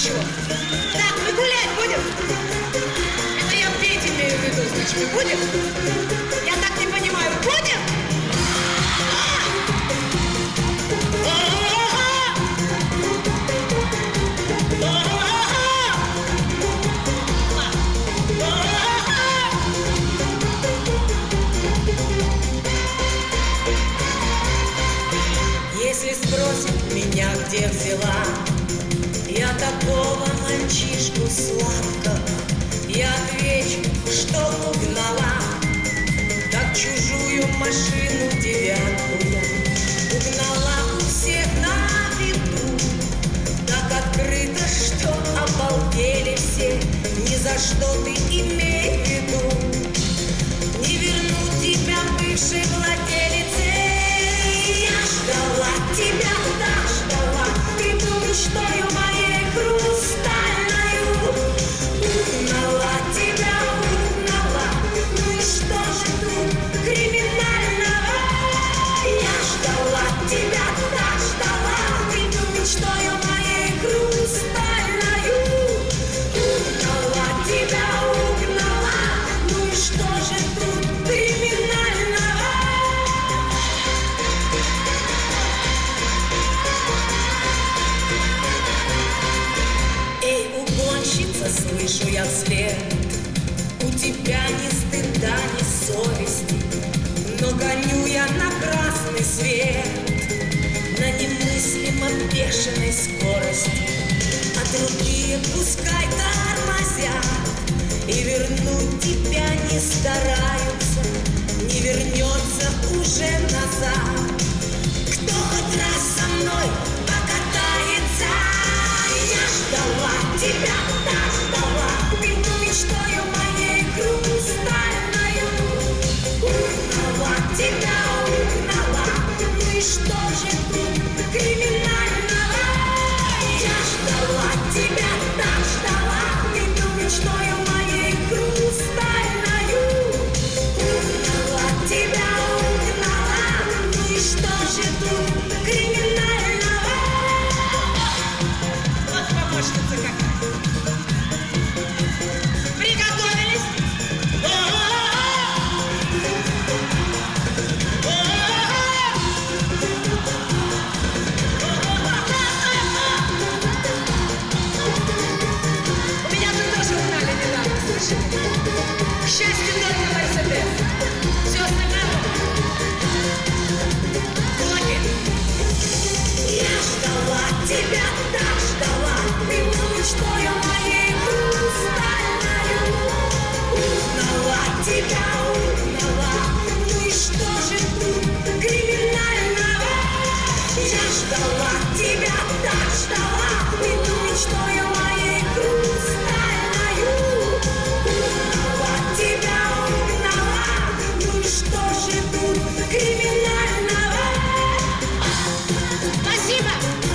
ничего. Так, мы гулять будем? Это я петь имею в виду, значит, мы будем? Я так не понимаю, будем? Если спросят меня, где взяла такого мальчишку сладкого Я отвечу, что угнала Как чужую машину девятку Угнала у всех на виду Так открыто, что обалдели все. Ни за что ты имей в виду. Не верну тебя бывшей владелице. Я ждала я вслед У тебя ни стыда, ни совести Но гоню я на красный свет. На немыслимо бешеной скорости. А другие пускай тормозят И вернуть тебя не стараются. Не вернется уже назад Я ждала тебя, так ждала. Ты мучтою моей хрустальною. Узнала тебя, узнала. Ну что же тут криминального? Я ждала тебя, так ждала. Ты мучтою моей хрустальною. Arriba.